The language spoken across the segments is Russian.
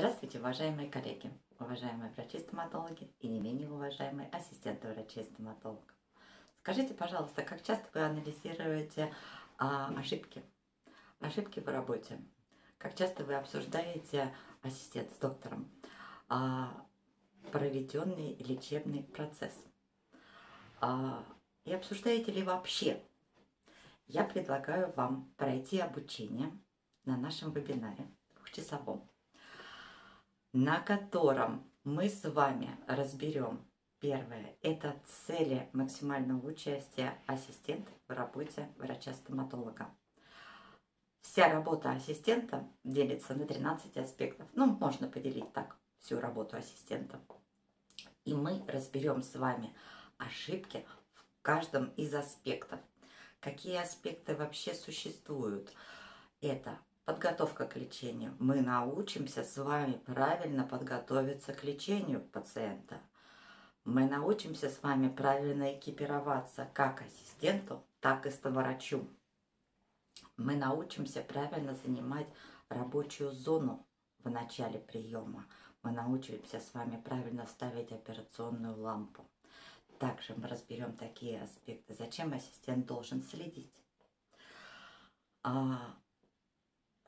Здравствуйте, уважаемые коллеги, уважаемые врачи-стоматологи и не менее уважаемые ассистенты врачей-стоматологов. Скажите, пожалуйста, как часто вы анализируете а, ошибки? Ошибки в работе. Как часто вы обсуждаете ассистент с доктором а, проведенный лечебный процесс? А, и обсуждаете ли вообще? Я предлагаю вам пройти обучение на нашем вебинаре двухчасовом на котором мы с вами разберем первое – это цели максимального участия ассистента в работе врача-стоматолога. Вся работа ассистента делится на 13 аспектов. Ну, можно поделить так всю работу ассистента. И мы разберем с вами ошибки в каждом из аспектов. Какие аспекты вообще существуют? Это Подготовка к лечению. Мы научимся с вами правильно подготовиться к лечению пациента. Мы научимся с вами правильно экипироваться как ассистенту, так и стоматврачу. Мы научимся правильно занимать рабочую зону в начале приема. Мы научимся с вами правильно ставить операционную лампу. Также мы разберем такие аспекты, зачем ассистент должен следить.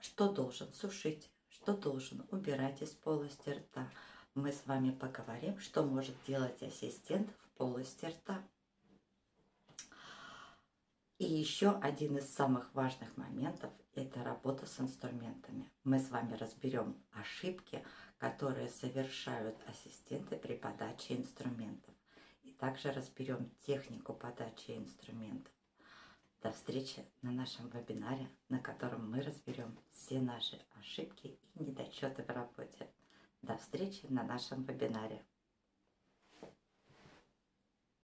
Что должен сушить, что должен убирать из полости рта. Мы с вами поговорим, что может делать ассистент в полости рта. И еще один из самых важных моментов – это работа с инструментами. Мы с вами разберем ошибки, которые совершают ассистенты при подаче инструментов. И также разберем технику подачи инструментов. До встречи на нашем вебинаре, на котором мы разберем все наши ошибки и недочеты в работе. До встречи на нашем вебинаре.